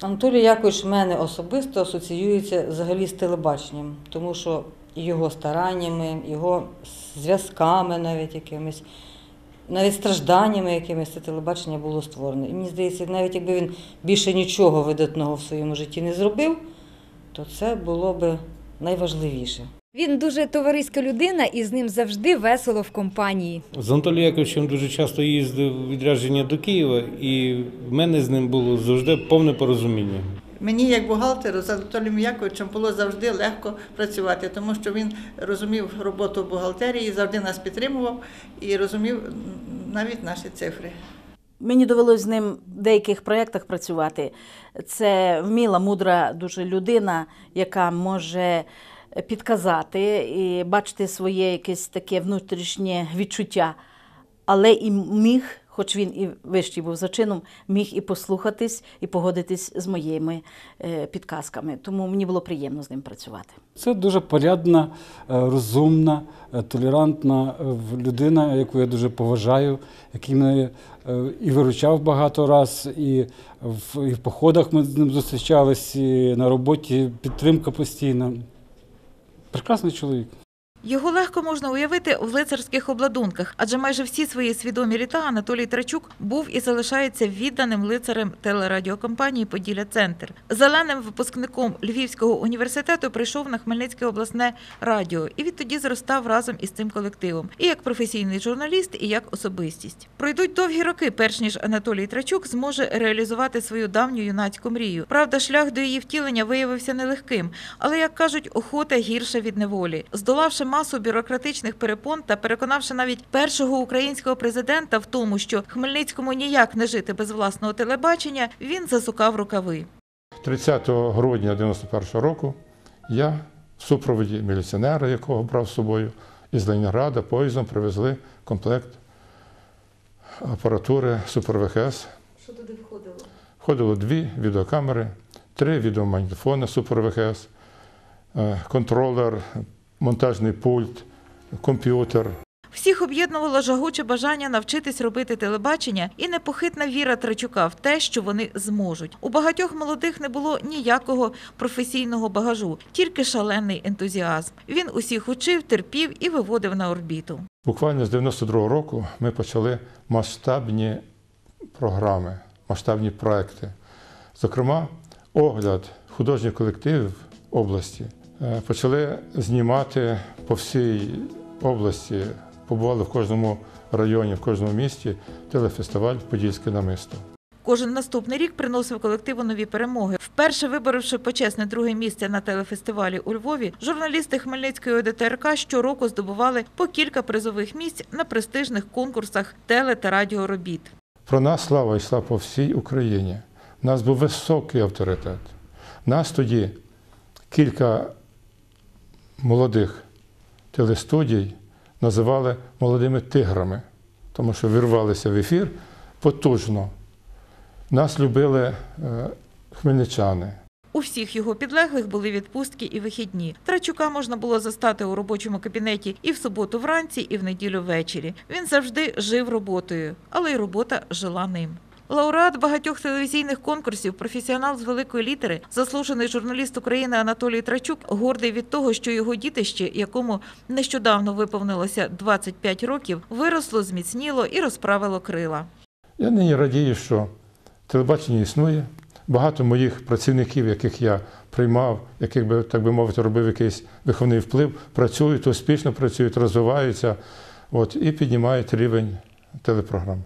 Анатолій Якович в мене особисто асоціюється взагалі з телебаченням, тому що його стараннями, його зв'язками навіть якимись, навіть стражданнями якимись це телебачення було створене. І мені здається, навіть якби він більше нічого видатного в своєму житті не зробив, то це було би найважливіше. Він дуже товариська людина і з ним завжди весело в компанії. З Анатолієм Яковичем дуже часто їздив відрядження до Києва, і в мене з ним було завжди повне порозуміння. Мені, як бухгалтеру, з Анатолієм Яковичем було завжди легко працювати, тому що він розумів роботу бухгалтерії, завжди нас підтримував і розумів навіть наші цифри. Мені довелось з ним в деяких проєктах працювати. Це вміла, мудра дуже людина, яка може підказати і бачити своє якесь таке внутрішнє відчуття, але і міг, хоч він і вищий був за чином, міг і послухатись, і погодитись з моїми е, підказками. Тому мені було приємно з ним працювати. Це дуже порядна, е, розумна, е, толерантна людина, яку я дуже поважаю, який мене і виручав багато раз, і в, і в походах ми з ним зустрічались, і на роботі підтримка постійна. Прекрасний чоловік. Його легко можна уявити в лицарських обладунках, адже майже всі свої свідомі літа Анатолій Трачук був і залишається відданим лицарем телерадіокомпанії Поділля Центр. Зеленим випускником Львівського університету прийшов на Хмельницьке обласне радіо і відтоді зростав разом із цим колективом, і як професійний журналіст, і як особистість. Пройдуть довгі роки, перш ніж Анатолій Трачук зможе реалізувати свою давню юнацьку мрію. Правда, шлях до її втілення виявився нелегким, але як кажуть, охота гірша від неволі. Здолавши масу бюрократичних перепон та переконавши навіть першого українського президента в тому, що Хмельницькому ніяк не жити без власного телебачення, він засукав рукави. 30 грудня 91 року я в супроводі міліціонера, якого брав з собою, із Ленінграда поїздом привезли комплект апаратури Супер ВХС. Що туди входило? Входило дві відеокамери, три відеомагнітофони Супер ВХС, е, контролер, монтажний пульт, комп'ютер. Всіх об'єднувало жагуче бажання навчитись робити телебачення і непохитна віра Трачука в те, що вони зможуть. У багатьох молодих не було ніякого професійного багажу, тільки шалений ентузіазм. Він усіх учив, терпів і виводив на орбіту. Буквально з 92-го року ми почали масштабні програми, масштабні проекти. Зокрема, огляд художніх колективів області почали знімати по всій області, побували в кожному районі, в кожному місті телефестиваль Подільське намисто. Кожен наступний рік приносив колективу нові перемоги. Вперше виборивши почесне друге місце на телефестивалі у Львові, журналісти Хмельницької ОДТРК щороку здобували по кілька призових місць на престижних конкурсах теле та радіоробіт. Про нас слава йшла по всій Україні. У нас був високий авторитет. Нас тоді кілька молодих телестудій називали молодими тиграми, тому що вирвалися в ефір потужно. Нас любили е, хмельничани. У всіх його підлеглих були відпустки і вихідні. Трачука можна було застати у робочому кабінеті і в суботу вранці, і в неділю ввечері. Він завжди жив роботою, але й робота жила ним. Лауреат багатьох телевізійних конкурсів, професіонал з великої літери, заслужений журналіст України Анатолій Трачук, гордий від того, що його дітище, якому нещодавно виповнилося 25 років, виросло, зміцніло і розправило крила. Я нині радію, що телебачення існує. Багато моїх працівників, яких я приймав, яких би, так би мовити, робив якийсь виховний вплив, працюють, успішно працюють, розвиваються от, і піднімають рівень телепрограм.